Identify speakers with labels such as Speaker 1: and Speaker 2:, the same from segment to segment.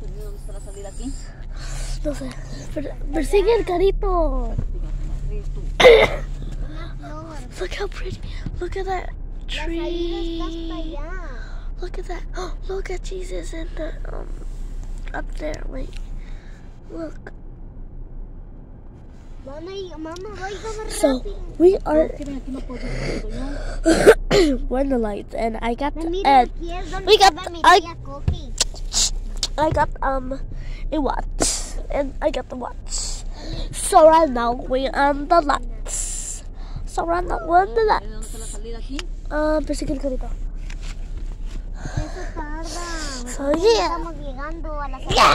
Speaker 1: ¿Dónde está la salida aquí?
Speaker 2: No sé. Per- Persigue el carito. Look how pretty. Look at that tree. Look at that. Oh, look at Jesus in the um up there. Wait. Look. So we are
Speaker 1: Miren, aquí no puedo ir, yo.
Speaker 2: we're the lights and I got the
Speaker 3: Mira,
Speaker 2: and
Speaker 3: aquí es donde
Speaker 2: we got I. I got um a watch and I got the watch. So right now we're on the lights. So right now we're on the lights.
Speaker 1: está la salida aquí?
Speaker 2: Um, persigue el carito. So yeah.
Speaker 3: Estamos llegando a la salida.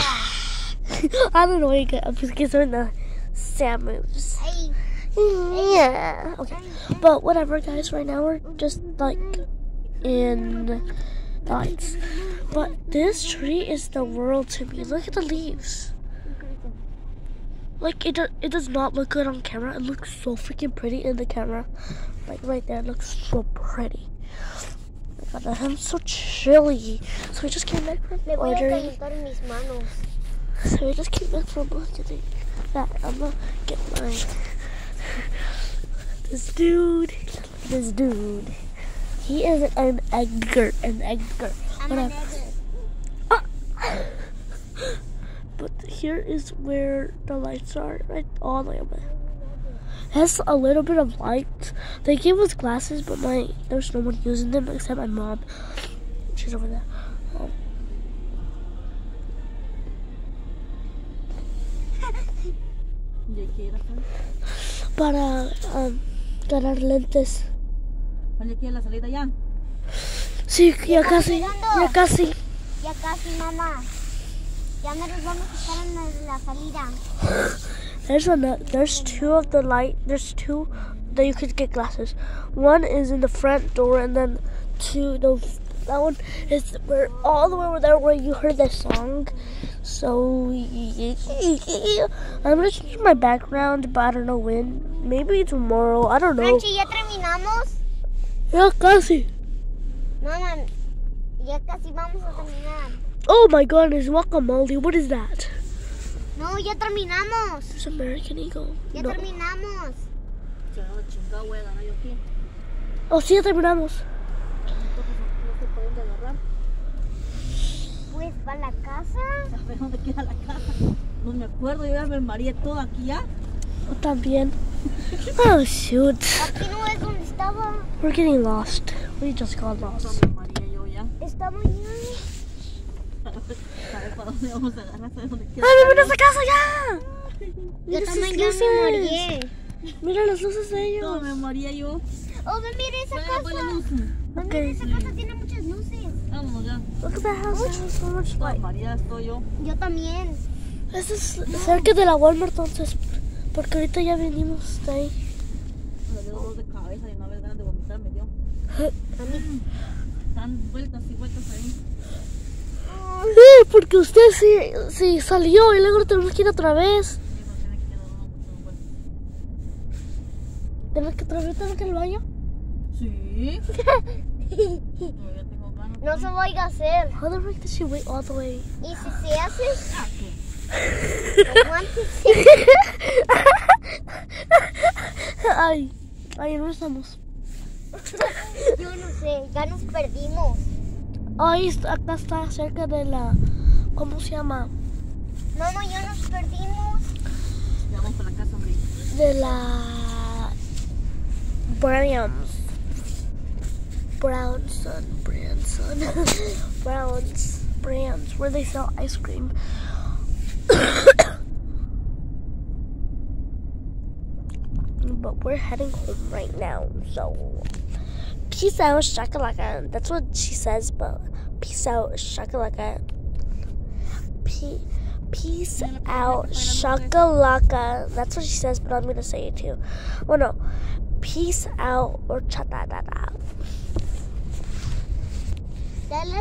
Speaker 2: I don't know where you get. I'm just getting the
Speaker 3: moves.
Speaker 2: Yeah. Okay. But whatever, guys. Right now we're just like in lights. But this tree is the world to me. Look at the leaves. Like it, do, it does not look good on camera. It looks so freaking pretty in the camera. Like right there, it looks so pretty. Oh God, I'm so chilly. So we just came back from ordering.
Speaker 3: calentar mis manos.
Speaker 2: So we just came back from getting that. I'm gonna get my this dude. This dude. He is an Edgar. An Edgar.
Speaker 3: I'm
Speaker 2: Whatever.
Speaker 3: an Edgar.
Speaker 2: But here is where the lights are, right all the way up. Has a little bit of light. They gave us glasses, but my there's no one using them except my mom. She's over there. Para um, ganar lentes.
Speaker 1: ¿Dónde aquí es la salida ya?
Speaker 2: Sí, ya casi, ya casi.
Speaker 3: Ya casi, mamá. Ya me los vamos a estar en la- la salida.
Speaker 2: There's one. There's two of the light. There's two that you could get glasses. One is in the front door, and then two. The that one is where all the way over there where you heard the song. So I'm gonna change my background, but I don't know when. Maybe tomorrow. I don't know.
Speaker 3: Franchi, ¿ya terminamos?
Speaker 2: Ya casi.
Speaker 3: Mamá, ya casi vamos a terminar.
Speaker 2: Oh my goodness, guacamole. What is that?
Speaker 3: No, ya terminamos.
Speaker 2: There's American Eagle.
Speaker 3: Ya
Speaker 2: No.
Speaker 3: terminamos.
Speaker 1: Chingado, chingado, voy a ganar yo aquí.
Speaker 2: Oh, sí, ya terminamos.
Speaker 1: No dónde agarrar.
Speaker 3: Pues para la casa.
Speaker 1: ¿Sabes dónde queda la casa? No me acuerdo, yo ya me mareé todo aquí ya.
Speaker 2: Yo también. Oh shoot.
Speaker 3: Aquí no es donde estaba.
Speaker 2: We're getting lost. We just got
Speaker 1: No
Speaker 2: lost.
Speaker 3: Estaba allá.
Speaker 1: ¿Sabes para dónde vamos a agarrar? ¿Sabes dónde queda?
Speaker 2: ¡Ay, ven a esa casa ya!
Speaker 3: Yo también ya me mareé.
Speaker 2: Mira las luces de
Speaker 1: No,
Speaker 2: ellos.
Speaker 1: me mareé yo.
Speaker 3: Oh, mira esa casa. mira, esa casa tiene muchas luces.
Speaker 1: Vámonos ya.
Speaker 2: Look at that house. So much light.
Speaker 1: mareada estoy yo.
Speaker 3: Yo también.
Speaker 2: Este es cerca de la Walmart entonces. Porque ahorita ya venimos de ahí.
Speaker 1: Me dio dolor de cabeza y una vez ganas de vomitar me dio.
Speaker 3: A mí.
Speaker 1: Dan vueltas y vueltas ahí.
Speaker 2: Sí, porque usted sí, sí salió y luego tenemos que ir otra vez.
Speaker 1: Vueltas.
Speaker 2: ¿Tenemos que otra vez tenemos que ir al baño?
Speaker 1: Sí.
Speaker 3: No se vaya a hacer.
Speaker 2: How the frick did she wait all the way?
Speaker 3: Y si se hace.
Speaker 2: Ay, ay, no estamos.
Speaker 3: Yo no sé, ya nos perdimos.
Speaker 2: Ay, acá está cerca de la. ¿Cómo se llama?
Speaker 3: Mamá, ya nos perdimos.
Speaker 1: Ya vamos para la casa, hombre.
Speaker 2: De la. Browns. Brownson. Branson. Browns. Brands. Where they sell ice cream. but we're heading home right now, so. Peace out, shakalaka. That's what she says, but peace out, shakalaka. Pe- peace out, shakalaka. That's what she says, but I'm gonna say it too. Well, no. Peace out or cha da da da.
Speaker 3: Dale